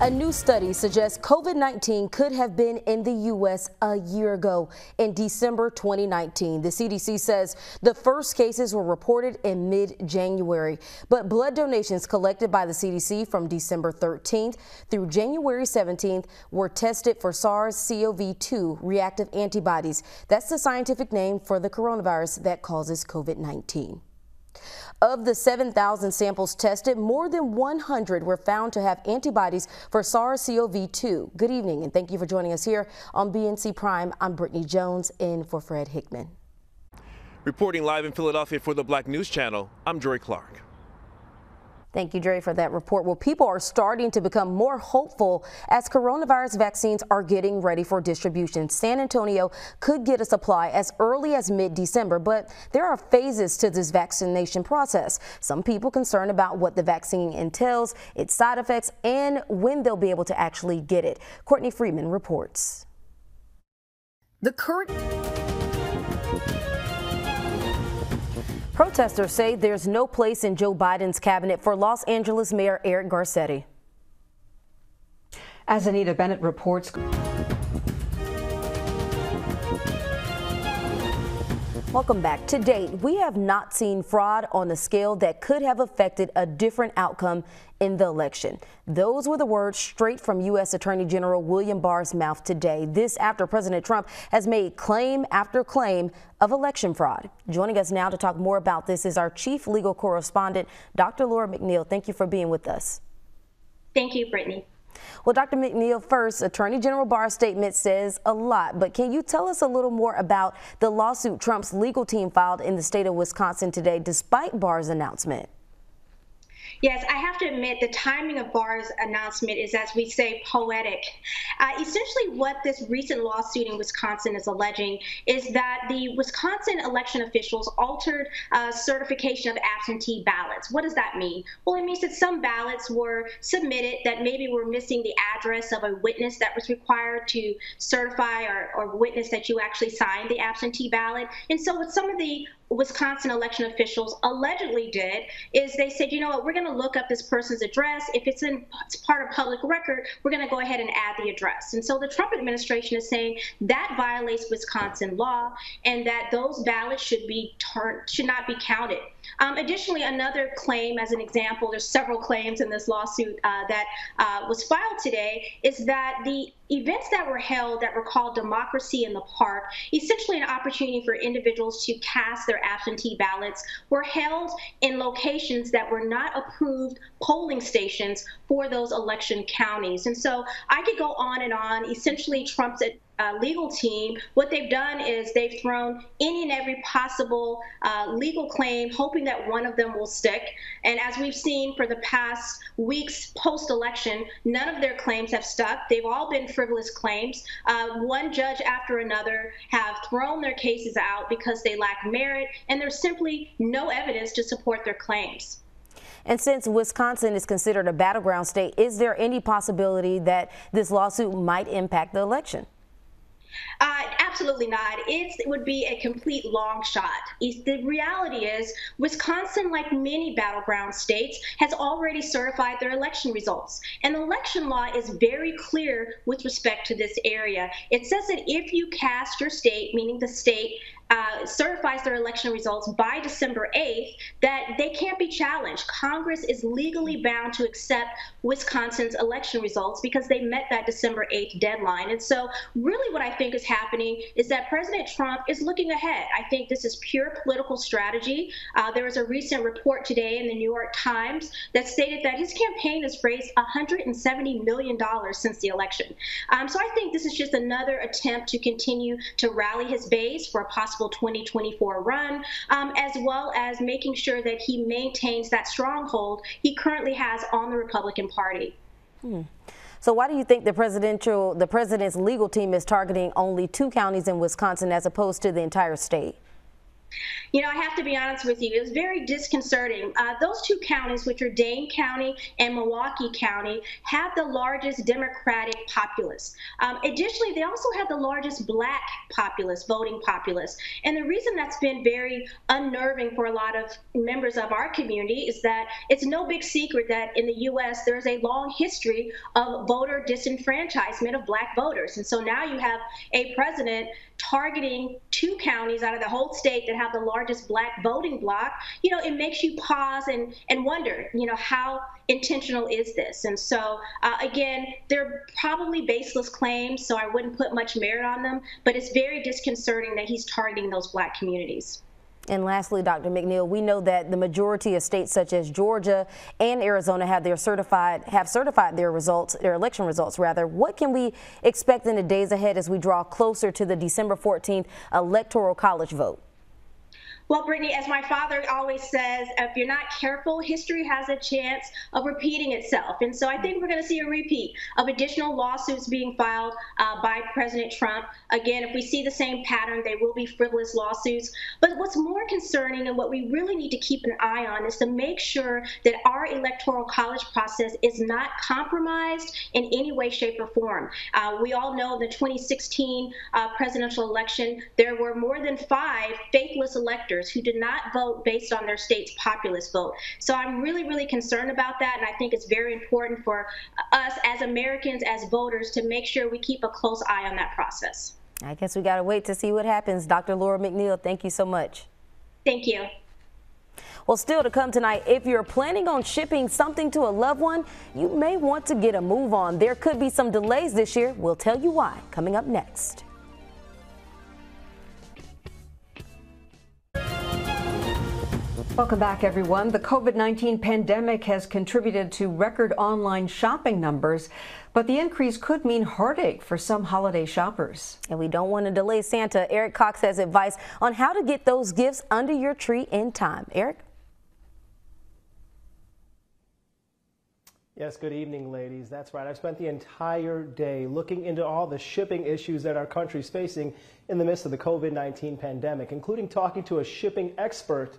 A new study suggests COVID 19 could have been in the U.S. a year ago in December 2019. The CDC says the first cases were reported in mid January, but blood donations collected by the CDC from December 13th through January 17th were tested for SARS CoV 2 reactive antibodies. That's the scientific name for the coronavirus that causes COVID 19. Of the 7,000 samples tested, more than 100 were found to have antibodies for SARS-CoV-2. Good evening and thank you for joining us here on BNC Prime. I'm Brittany Jones in for Fred Hickman. Reporting live in Philadelphia for the Black News Channel, I'm Joy Clark. Thank you, Dre, for that report. Well, people are starting to become more hopeful as coronavirus vaccines are getting ready for distribution. San Antonio could get a supply as early as mid-December, but there are phases to this vaccination process. Some people concerned about what the vaccine entails, its side effects, and when they'll be able to actually get it. Courtney Freeman reports. The current Protesters say there's no place in Joe Biden's cabinet for Los Angeles Mayor Eric Garcetti. As Anita Bennett reports. Welcome back. To date, we have not seen fraud on the scale that could have affected a different outcome in the election. Those were the words straight from U.S. Attorney General William Barr's mouth today. This after President Trump has made claim after claim of election fraud. Joining us now to talk more about this is our chief legal correspondent, Dr. Laura McNeil. Thank you for being with us. Thank you, Brittany. Well, Dr. McNeil, first, Attorney General Barr's statement says a lot, but can you tell us a little more about the lawsuit Trump's legal team filed in the state of Wisconsin today, despite Barr's announcement? Yes, I have to admit the timing of Barr's announcement is, as we say, poetic. Uh, essentially, what this recent lawsuit in Wisconsin is alleging is that the Wisconsin election officials altered uh, certification of absentee ballots. What does that mean? Well, it means that some ballots were submitted that maybe were missing the address of a witness that was required to certify or, or witness that you actually signed the absentee ballot. And so, with some of the Wisconsin election officials allegedly did is they said, you know what, we're going to look up this person's address. If it's in it's part of public record, we're going to go ahead and add the address. And so the Trump administration is saying that violates Wisconsin law and that those ballots should be turned should not be counted. Um, additionally, another claim, as an example, there's several claims in this lawsuit uh, that uh, was filed today, is that the events that were held that were called Democracy in the Park, essentially an opportunity for individuals to cast their absentee ballots, were held in locations that were not approved polling stations for those election counties. And so I could go on and on. Essentially, Trump's uh, legal team, what they've done is they've thrown any and every possible uh, legal claim, hoping that one of them will stick. And as we've seen for the past weeks post election, none of their claims have stuck. They've all been frivolous claims. Uh, one judge after another have thrown their cases out because they lack merit, and there's simply no evidence to support their claims. And since Wisconsin is considered a battleground state, is there any possibility that this lawsuit might impact the election? Uh, absolutely not. It's, it would be a complete long shot. The reality is, Wisconsin, like many battleground states, has already certified their election results. And the election law is very clear with respect to this area. It says that if you cast your state, meaning the state, uh, certifies their election results by December 8th, that they can't be challenged. Congress is legally bound to accept Wisconsin's election results because they met that December 8th deadline. And so, really, what I think is happening is that President Trump is looking ahead. I think this is pure political strategy. Uh, there was a recent report today in the New York Times that stated that his campaign has raised $170 million since the election. Um, so, I think this is just another attempt to continue to rally his base for a possible possible 2024 run, um, as well as making sure that he maintains that stronghold he currently has on the Republican Party. Hmm. So why do you think the presidential, the president's legal team is targeting only two counties in Wisconsin as opposed to the entire state? You know, I have to be honest with you, it was very disconcerting. Uh, those two counties, which are Dane County and Milwaukee County, have the largest Democratic populace. Um, additionally, they also have the largest black populace, voting populace. And the reason that's been very unnerving for a lot of members of our community is that it's no big secret that in the U.S. there's a long history of voter disenfranchisement of black voters. And so now you have a president targeting two counties out of the whole state that have the largest black voting bloc, you know, it makes you pause and, and wonder, you know, how intentional is this? And so, uh, again, they're probably baseless claims, so I wouldn't put much merit on them, but it's very disconcerting that he's targeting those black communities. And lastly, Dr. McNeil, we know that the majority of states such as Georgia and Arizona have their certified have certified their results, their election results rather. What can we expect in the days ahead as we draw closer to the December 14th electoral college vote? Well, Brittany, as my father always says, if you're not careful, history has a chance of repeating itself. And so I think we're going to see a repeat of additional lawsuits being filed uh, by President Trump. Again, if we see the same pattern, they will be frivolous lawsuits. But what's more concerning and what we really need to keep an eye on is to make sure that our electoral college process is not compromised in any way, shape, or form. Uh, we all know the 2016 uh, presidential election, there were more than five faithless electors voters who did not vote based on their state's populist vote. So I'm really, really concerned about that, and I think it's very important for us as Americans, as voters, to make sure we keep a close eye on that process. I guess we got to wait to see what happens. Dr. Laura McNeil, thank you so much. Thank you. Well, still to come tonight, if you're planning on shipping something to a loved one, you may want to get a move on. There could be some delays this year. We'll tell you why coming up next. Welcome back, everyone. The COVID 19 pandemic has contributed to record online shopping numbers, but the increase could mean heartache for some holiday shoppers. And we don't want to delay Santa. Eric Cox has advice on how to get those gifts under your tree in time. Eric? Yes, good evening, ladies. That's right. I've spent the entire day looking into all the shipping issues that our country is facing in the midst of the COVID 19 pandemic, including talking to a shipping expert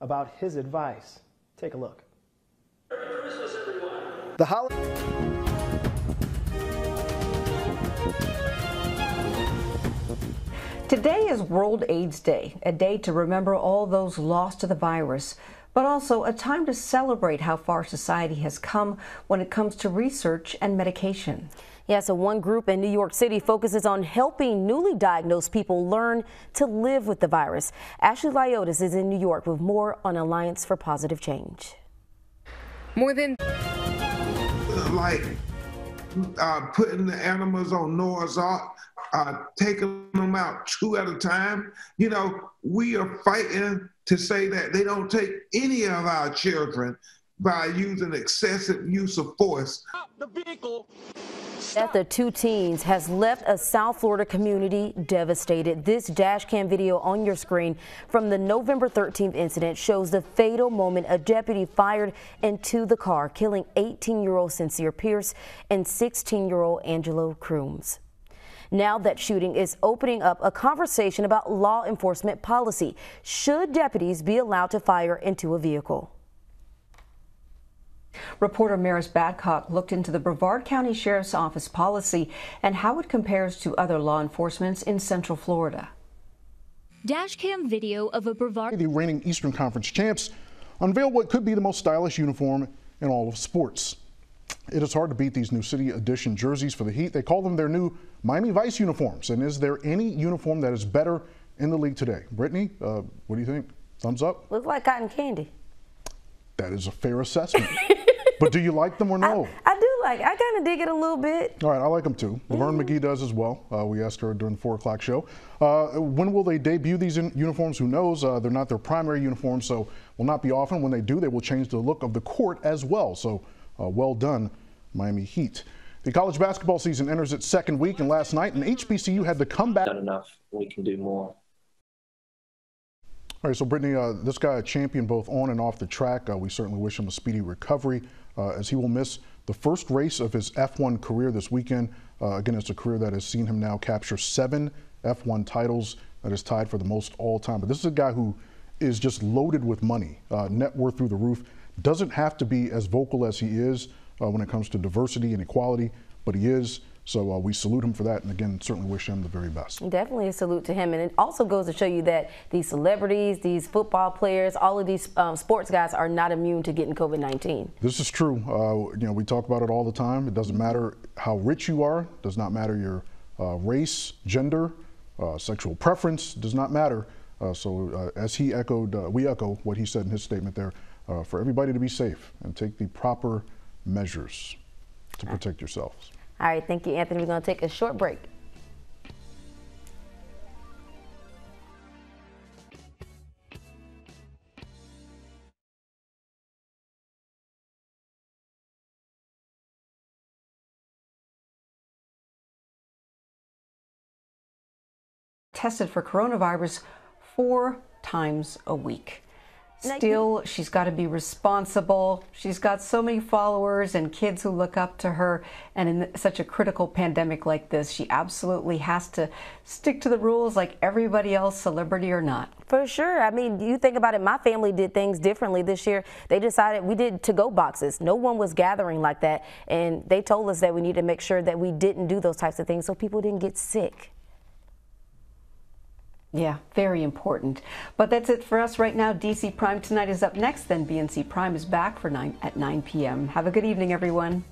about his advice. Take a look. The holiday. Today is World AIDS Day, a day to remember all those lost to the virus, but also a time to celebrate how far society has come when it comes to research and medication. Yeah, so one group in New York City focuses on helping newly diagnosed people learn to live with the virus. Ashley Lyotis is in New York with more on Alliance for Positive Change. More than like uh, putting the animals on Noah's Ark, uh, taking them out two at a time. You know, we are fighting to say that they don't take any of our children by using excessive use of force. The vehicle Death of two teens has left a South Florida community devastated. This dash cam video on your screen from the November 13th incident shows the fatal moment a deputy fired into the car, killing 18-year-old Sincere Pierce and 16-year-old Angelo Crooms. Now that shooting is opening up a conversation about law enforcement policy. Should deputies be allowed to fire into a vehicle? Reporter Maris Badcock looked into the Brevard County Sheriff's Office policy and how it compares to other law enforcements in Central Florida. Dashcam video of a Brevard. The reigning Eastern Conference champs unveiled what could be the most stylish uniform in all of sports. It is hard to beat these new City Edition jerseys for the Heat. They call them their new Miami Vice uniforms. And is there any uniform that is better in the league today? Brittany, uh, what do you think? Thumbs up? Look like cotton candy. That is a fair assessment. but do you like them or no? I, I do like. I kind of dig it a little bit. All right, I like them too. Laverne mm. McGee does as well. Uh, we asked her during the four o'clock show. Uh, when will they debut these uniforms? Who knows? Uh, they're not their primary uniform, so will not be often. When they do, they will change the look of the court as well. So, uh, well done, Miami Heat. The college basketball season enters its second week, and last night, an HBCU had to come back. Not enough. We can do more. All right, so Brittany, uh, this guy a champion both on and off the track. Uh, we certainly wish him a speedy recovery uh, as he will miss the first race of his F1 career this weekend. Uh, again, it's a career that has seen him now capture seven F1 titles that is tied for the most all time. But this is a guy who is just loaded with money, uh, net worth through the roof. Doesn't have to be as vocal as he is uh, when it comes to diversity and equality, but he is. So uh, we salute him for that, and again, certainly wish him the very best. Definitely a salute to him, and it also goes to show you that these celebrities, these football players, all of these um, sports guys are not immune to getting COVID-19. This is true. Uh, you know, we talk about it all the time. It doesn't matter how rich you are. Does not matter your uh, race, gender, uh, sexual preference. Does not matter. Uh, so uh, as he echoed, we echo what he said in his statement there. for everybody to be safe and take the proper measures to protect yourselves. All right, thank you, Anthony. We're going to take a short break. Tested for coronavirus four times a week. Still, she's got to be responsible. She's got so many followers and kids who look up to her. And in such a critical pandemic like this, she absolutely has to stick to the rules like everybody else, celebrity or not. For sure. I mean, you think about it, my family did things differently this year. They decided we did to go boxes. No one was gathering like that. And they told us that we need to make sure that we didn't do those types of things so people didn't get sick. Yeah, very important. But that's it for us right now. DC Prime tonight is up next, then BNC Prime is back for 9 at 9 p.m. Have a good evening, everyone.